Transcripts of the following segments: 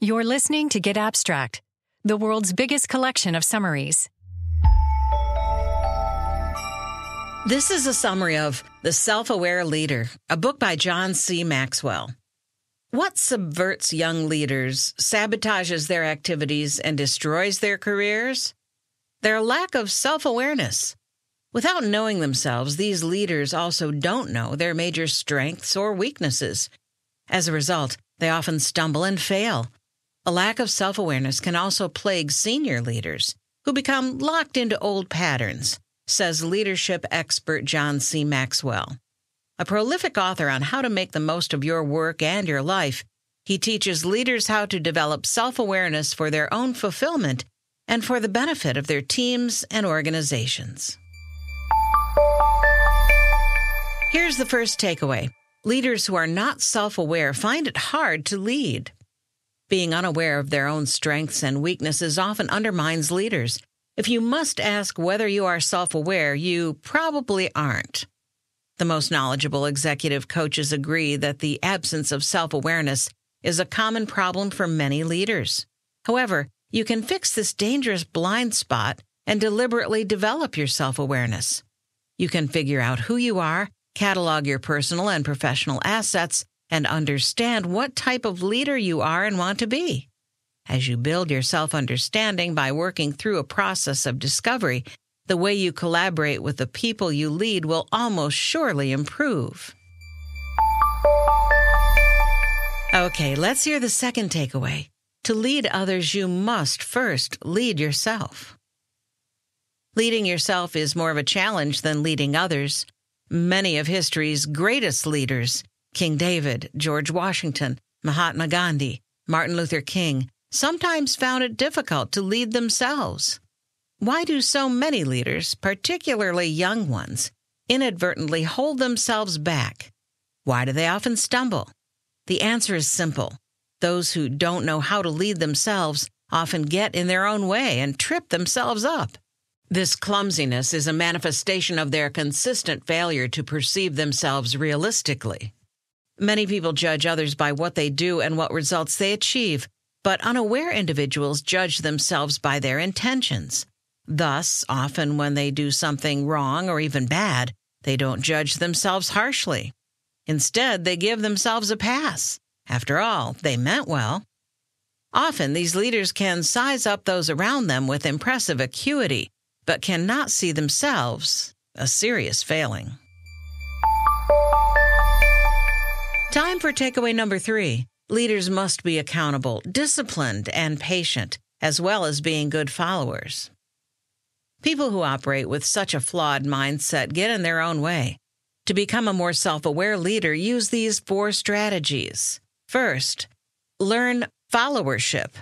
You're listening to Get Abstract, the world's biggest collection of summaries. This is a summary of The Self Aware Leader, a book by John C. Maxwell. What subverts young leaders, sabotages their activities, and destroys their careers? Their lack of self awareness. Without knowing themselves, these leaders also don't know their major strengths or weaknesses. As a result, they often stumble and fail a lack of self awareness can also plague senior leaders who become locked into old patterns, says leadership expert John C. Maxwell. A prolific author on how to make the most of your work and your life, he teaches leaders how to develop self awareness for their own fulfillment and for the benefit of their teams and organizations. Here's the first takeaway leaders who are not self aware find it hard to lead. Being unaware of their own strengths and weaknesses often undermines leaders. If you must ask whether you are self aware, you probably aren't. The most knowledgeable executive coaches agree that the absence of self awareness is a common problem for many leaders. However, you can fix this dangerous blind spot and deliberately develop your self awareness. You can figure out who you are, catalog your personal and professional assets, and understand what type of leader you are and want to be. As you build your self understanding by working through a process of discovery, the way you collaborate with the people you lead will almost surely improve. Okay, let's hear the second takeaway. To lead others, you must first lead yourself. Leading yourself is more of a challenge than leading others. Many of history's greatest leaders King David, George Washington, Mahatma Gandhi, Martin Luther King sometimes found it difficult to lead themselves. Why do so many leaders, particularly young ones, inadvertently hold themselves back? Why do they often stumble? The answer is simple. Those who don't know how to lead themselves often get in their own way and trip themselves up. This clumsiness is a manifestation of their consistent failure to perceive themselves realistically. Many people judge others by what they do and what results they achieve, but unaware individuals judge themselves by their intentions. Thus, often when they do something wrong or even bad, they don't judge themselves harshly. Instead, they give themselves a pass. After all, they meant well. Often, these leaders can size up those around them with impressive acuity, but cannot see themselves a serious failing. Time for takeaway number three. Leaders must be accountable, disciplined, and patient, as well as being good followers. People who operate with such a flawed mindset get in their own way. To become a more self aware leader, use these four strategies. First, learn followership.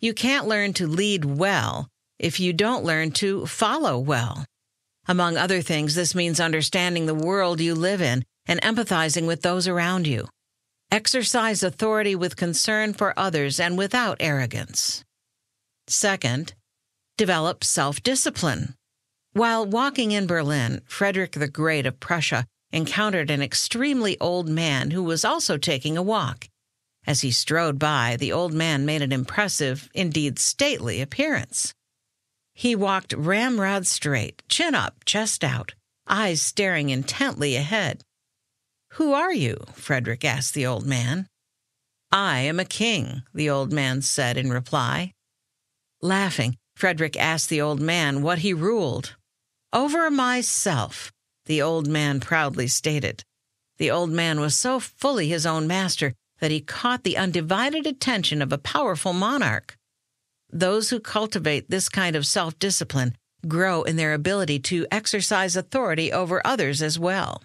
You can't learn to lead well if you don't learn to follow well. Among other things, this means understanding the world you live in and empathizing with those around you. Exercise authority with concern for others and without arrogance. Second, develop self discipline. While walking in Berlin, Frederick the Great of Prussia encountered an extremely old man who was also taking a walk. As he strode by, the old man made an impressive, indeed stately, appearance. He walked ramrod straight, chin up, chest out, eyes staring intently ahead. Who are you? Frederick asked the old man. I am a king, the old man said in reply. Laughing, Frederick asked the old man what he ruled. Over myself, the old man proudly stated. The old man was so fully his own master that he caught the undivided attention of a powerful monarch. Those who cultivate this kind of self discipline grow in their ability to exercise authority over others as well.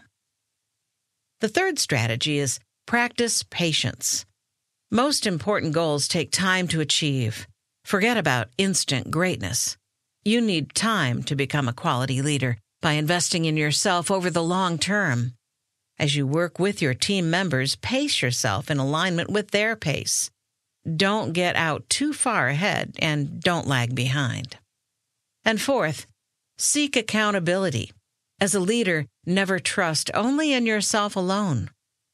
The third strategy is practice patience. Most important goals take time to achieve. Forget about instant greatness. You need time to become a quality leader by investing in yourself over the long term. As you work with your team members, pace yourself in alignment with their pace. Don't get out too far ahead and don't lag behind. And fourth, seek accountability. As a leader, never trust only in yourself alone.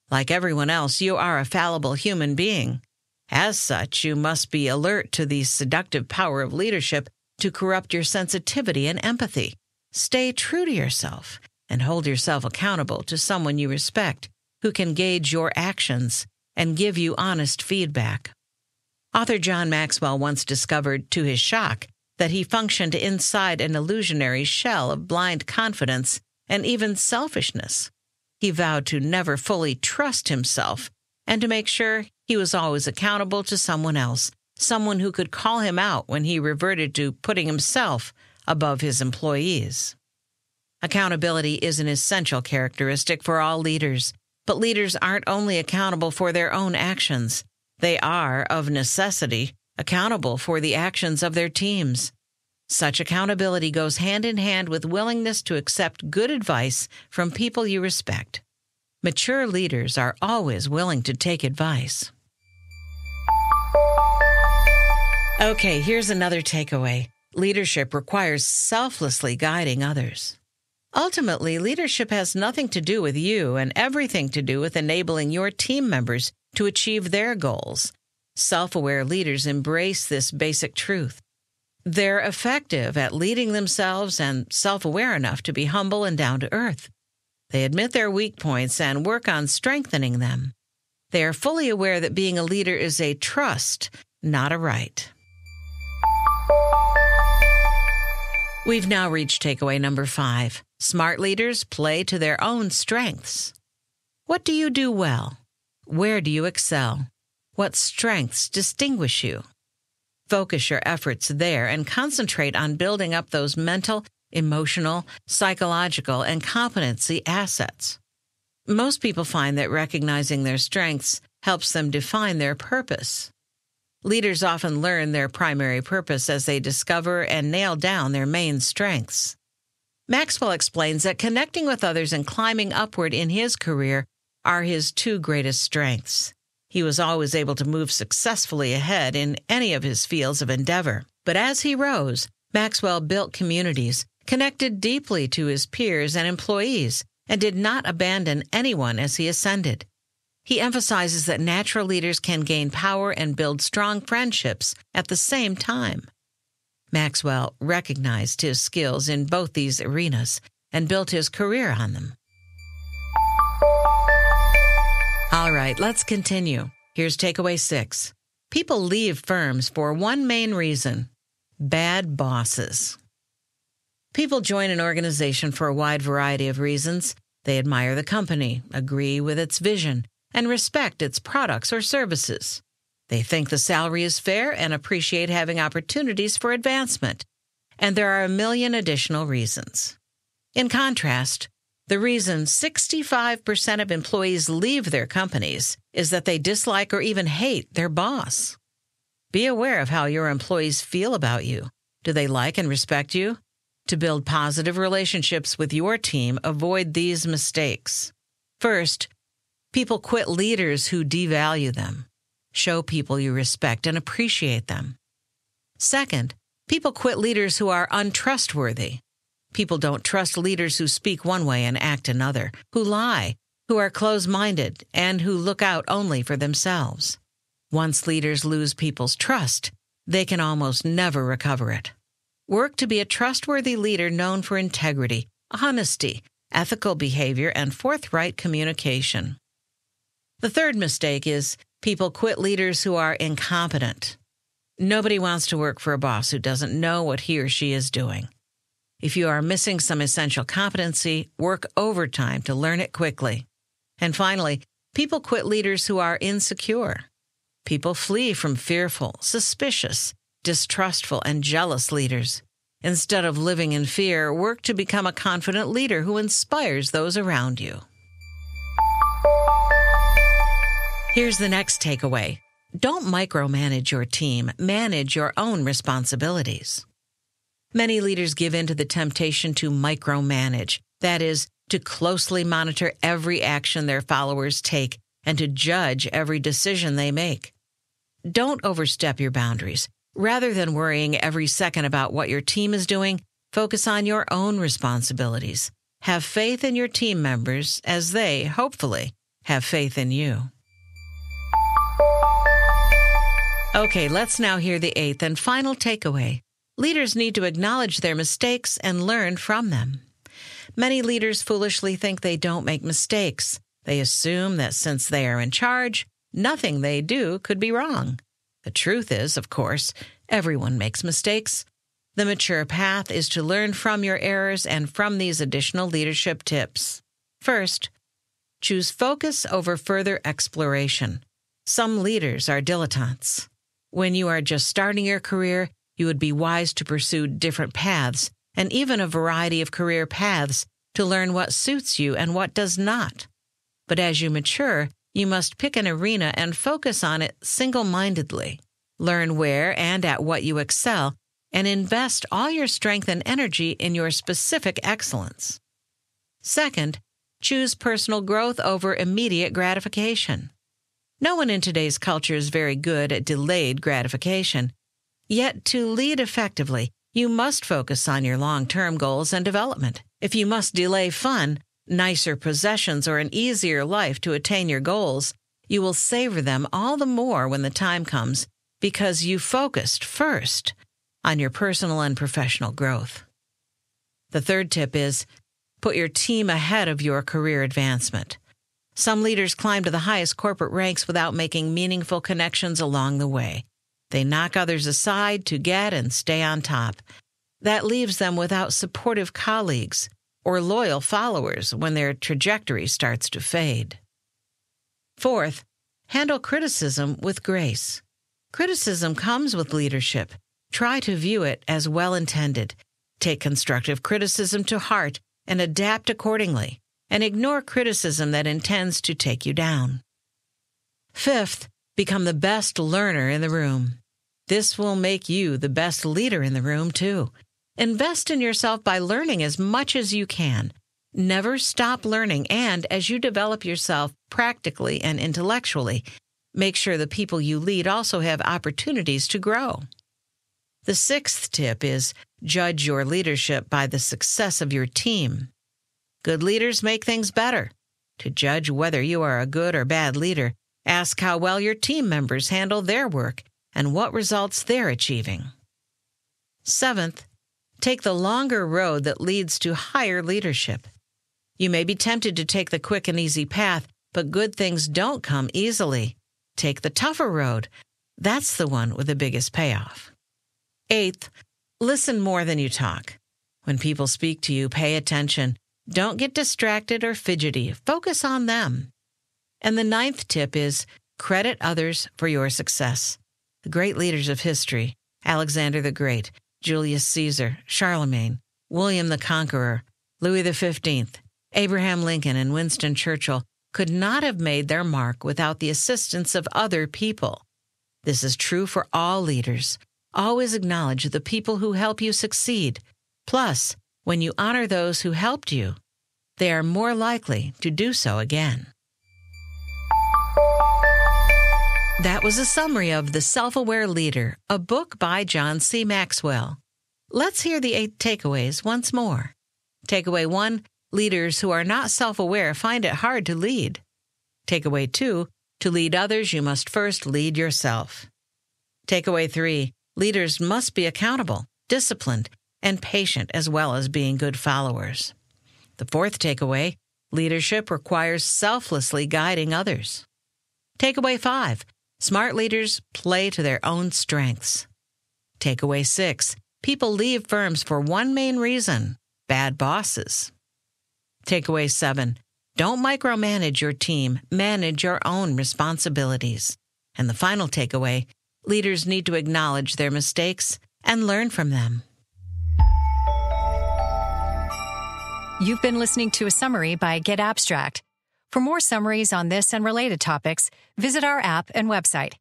Like everyone else, you are a fallible human being. As such, you must be alert to the seductive power of leadership to corrupt your sensitivity and empathy. Stay true to yourself and hold yourself accountable to someone you respect who can gauge your actions and give you honest feedback. Author John Maxwell once discovered, to his shock, that he functioned inside an illusionary shell of blind confidence and even selfishness. He vowed to never fully trust himself and to make sure he was always accountable to someone else, someone who could call him out when he reverted to putting himself above his employees. Accountability is an essential characteristic for all leaders, but leaders aren't only accountable for their own actions, they are, of necessity, accountable for the actions of their teams. Such accountability goes hand in hand with willingness to accept good advice from people you respect. Mature leaders are always willing to take advice. Okay, here's another takeaway leadership requires selflessly guiding others. Ultimately, leadership has nothing to do with you and everything to do with enabling your team members to achieve their goals. Self aware leaders embrace this basic truth. They're effective at leading themselves and self aware enough to be humble and down to earth. They admit their weak points and work on strengthening them. They are fully aware that being a leader is a trust, not a right. We've now reached takeaway number five. Smart leaders play to their own strengths. What do you do well? Where do you excel? What strengths distinguish you? Focus your efforts there and concentrate on building up those mental, emotional, psychological, and competency assets. Most people find that recognizing their strengths helps them define their purpose. Leaders often learn their primary purpose as they discover and nail down their main strengths. Maxwell explains that connecting with others and climbing upward in his career are his two greatest strengths. He was always able to move successfully ahead in any of his fields of endeavor. But as he rose, Maxwell built communities, connected deeply to his peers and employees, and did not abandon anyone as he ascended. He emphasizes that natural leaders can gain power and build strong friendships at the same time. Maxwell recognized his skills in both these arenas and built his career on them. Right, let's continue. Here's takeaway six People leave firms for one main reason bad bosses. People join an organization for a wide variety of reasons. They admire the company, agree with its vision, and respect its products or services. They think the salary is fair and appreciate having opportunities for advancement. And there are a million additional reasons. In contrast, the reason 65% of employees leave their companies is that they dislike or even hate their boss. Be aware of how your employees feel about you. Do they like and respect you? To build positive relationships with your team, avoid these mistakes. First, People quit leaders who devalue them. Show people you respect and appreciate them. Second, people quit leaders who are untrustworthy. People don't trust leaders who speak one way and act another, who lie, who are close minded, and who look out only for themselves. Once leaders lose people's trust, they can almost never recover it. Work to be a trustworthy leader known for integrity, honesty, ethical behavior, and forthright communication. The third mistake is people quit leaders who are incompetent. Nobody wants to work for a boss who doesn't know what he or she is doing. If you are missing some essential competency, work overtime to learn it quickly. And finally, people quit leaders who are insecure. People flee from fearful, suspicious, distrustful, and jealous leaders. Instead of living in fear, work to become a confident leader who inspires those around you. Here's the next takeaway don't micromanage your team, manage your own responsibilities. Many leaders give in to the temptation to micromanage, that is, to closely monitor every action their followers take and to judge every decision they make. Don't overstep your boundaries. Rather than worrying every second about what your team is doing, focus on your own responsibilities. Have faith in your team members as they, hopefully, have faith in you. Okay, let's now hear the eighth and final takeaway. Leaders need to acknowledge their mistakes and learn from them. Many leaders foolishly think they don't make mistakes. They assume that since they are in charge, nothing they do could be wrong. The truth is, of course, everyone makes mistakes. The mature path is to learn from your errors and from these additional leadership tips. First, choose focus over further exploration. Some leaders are dilettantes. When you are just starting your career, you would be wise to pursue different paths and even a variety of career paths to learn what suits you and what does not. But as you mature, you must pick an arena and focus on it single mindedly. Learn where and at what you excel, and invest all your strength and energy in your specific excellence. Second, choose personal growth over immediate gratification. No one in today's culture is very good at delayed gratification. Yet, to lead effectively, you must focus on your long term goals and development. If you must delay fun, nicer possessions, or an easier life to attain your goals, you will savor them all the more when the time comes because you focused first on your personal and professional growth. The third tip is put your team ahead of your career advancement. Some leaders climb to the highest corporate ranks without making meaningful connections along the way. They knock others aside to get and stay on top. That leaves them without supportive colleagues or loyal followers when their trajectory starts to fade. Fourth, handle criticism with grace. Criticism comes with leadership. Try to view it as well intended. Take constructive criticism to heart and adapt accordingly, and ignore criticism that intends to take you down. Fifth, become the best learner in the room. This will make you the best leader in the room, too. Invest in yourself by learning as much as you can. Never stop learning, and as you develop yourself practically and intellectually, make sure the people you lead also have opportunities to grow. The sixth tip is judge your leadership by the success of your team. Good leaders make things better. To judge whether you are a good or bad leader, ask how well your team members handle their work and what results they're achieving. Seventh, Take the longer road that leads to higher leadership. You may be tempted to take the quick and easy path, but good things don't come easily. Take the tougher road. That's the one with the biggest payoff. Eighth, listen more than you talk. When people speak to you, pay attention. Don't get distracted or fidgety. Focus on them. And the ninth tip is credit others for your success. The great leaders of history, Alexander the Great, Julius Caesar, Charlemagne, William the Conqueror, Louis XV, Abraham Lincoln, and Winston Churchill could not have made their mark without the assistance of other people. This is true for all leaders. Always acknowledge the people who help you succeed. Plus, when you honor those who helped you, they are more likely to do so again. That was a summary of The Self Aware Leader, a book by John C. Maxwell. Let's hear the eight takeaways once more. Takeaway one leaders who are not self aware find it hard to lead. Takeaway two to lead others, you must first lead yourself. Takeaway three leaders must be accountable, disciplined, and patient, as well as being good followers. The fourth takeaway leadership requires selflessly guiding others. Takeaway five Smart leaders play to their own strengths. Takeaway six people leave firms for one main reason bad bosses. Takeaway seven don't micromanage your team, manage your own responsibilities. And the final takeaway leaders need to acknowledge their mistakes and learn from them. You've been listening to a summary by Get Abstract. For more summaries on this and related topics, visit our app and website